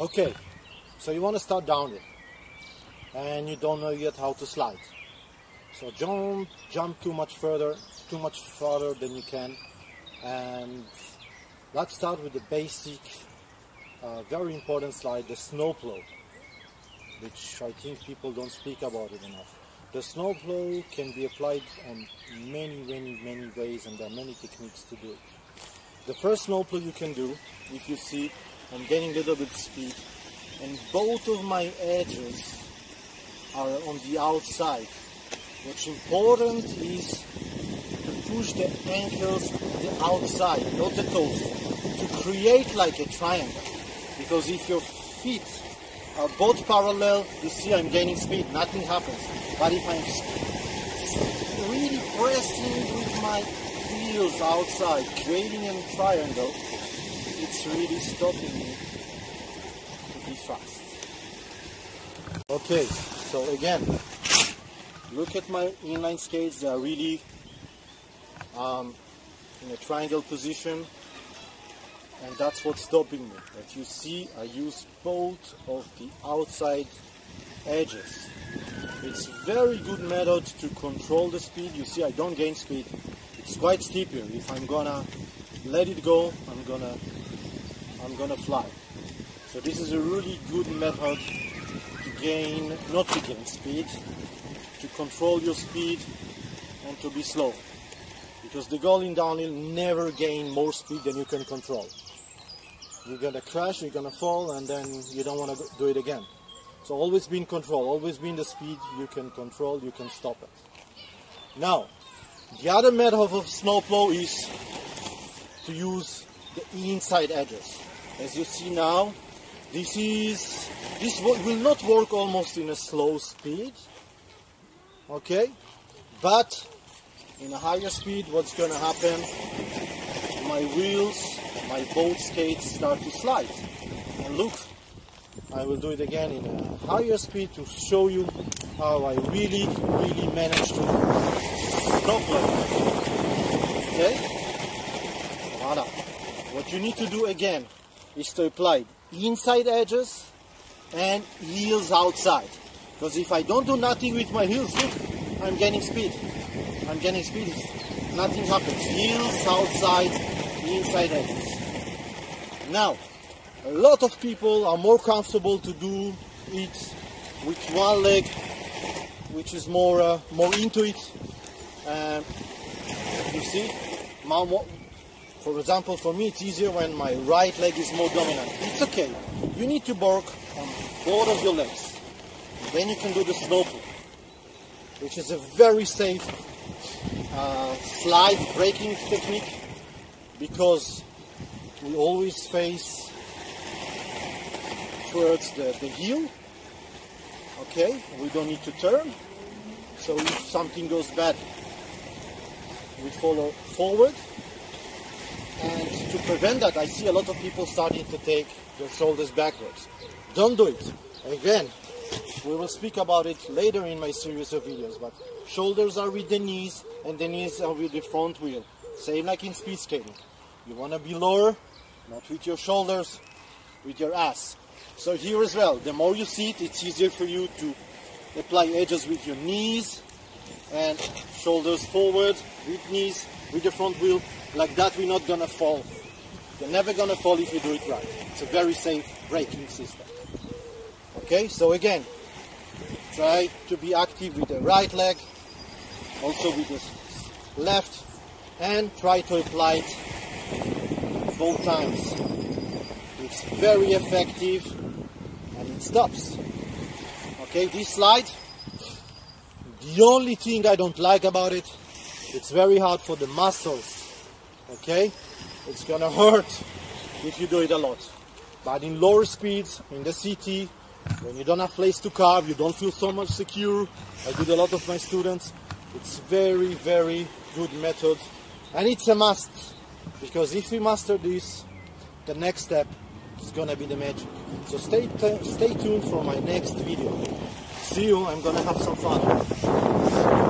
Okay, so you want to start downhill and you don't know yet how to slide. So don't jump too much further, too much farther than you can. And let's start with the basic, uh, very important slide, the snowplow, which I think people don't speak about it enough. The snowplow can be applied on many, many, many ways and there are many techniques to do it. The first snowplow you can do, if you see I'm gaining a little bit speed and both of my edges are on the outside. What's important is to push the ankles the outside, not the toes, to create like a triangle. Because if your feet are both parallel, you see I'm gaining speed, nothing happens. But if I'm really pressing with my heels outside, creating a triangle, it's really stopping me to be fast. Okay, so again, look at my inline skates, they are really um, in a triangle position and that's what's stopping me. As you see, I use both of the outside edges. It's very good method to control the speed. You see, I don't gain speed. It's quite steep here. If I'm gonna let it go, I'm gonna I'm gonna fly. So this is a really good method to gain, not to gain speed, to control your speed and to be slow. Because the goal in downhill never gain more speed than you can control. You're gonna crash, you're gonna fall, and then you don't wanna do it again. So always be in control, always be in the speed you can control, you can stop it. Now, the other method of snowplow is to use the inside edges. As you see now, this is this will not work almost in a slow speed, okay? But in a higher speed, what's to happen? My wheels, my boat skates start to slide. And look, I will do it again in a higher speed to show you how I really, really managed to stop like that. Okay? Voila. What you need to do again is to apply inside edges and heels outside. Because if I don't do nothing with my heels, look, I'm gaining speed. I'm gaining speed. Nothing happens. Heels outside, inside edges. Now, a lot of people are more comfortable to do it with one leg, which is more uh, more into it. Um, you see, for example, for me it's easier when my right leg is more dominant. It's okay. You need to work on both of your legs. Then you can do the snow which is a very safe uh, slide braking technique because we always face towards the, the heel. Okay, we don't need to turn. So if something goes bad, we follow forward and to prevent that, I see a lot of people starting to take their shoulders backwards. Don't do it. Again, we will speak about it later in my series of videos, but shoulders are with the knees and the knees are with the front wheel. Same like in speed skating. You want to be lower, not with your shoulders, with your ass. So here as well, the more you sit, it's easier for you to apply edges with your knees and shoulders forward, with knees, with the front wheel, like that we're not gonna fall. You're never gonna fall if you do it right. It's a very safe braking system. Okay, so again, try to be active with the right leg, also with the left, and try to apply it both times. It's very effective and it stops. Okay, this slide, the only thing I don't like about it, it's very hard for the muscles okay? It's gonna hurt if you do it a lot. But in lower speeds in the city when you don't have place to carve you don't feel so much secure I did a lot of my students it's very very good method. And it's a must because if we master this the next step is gonna be the magic. So stay stay tuned for my next video. See you I'm gonna have some fun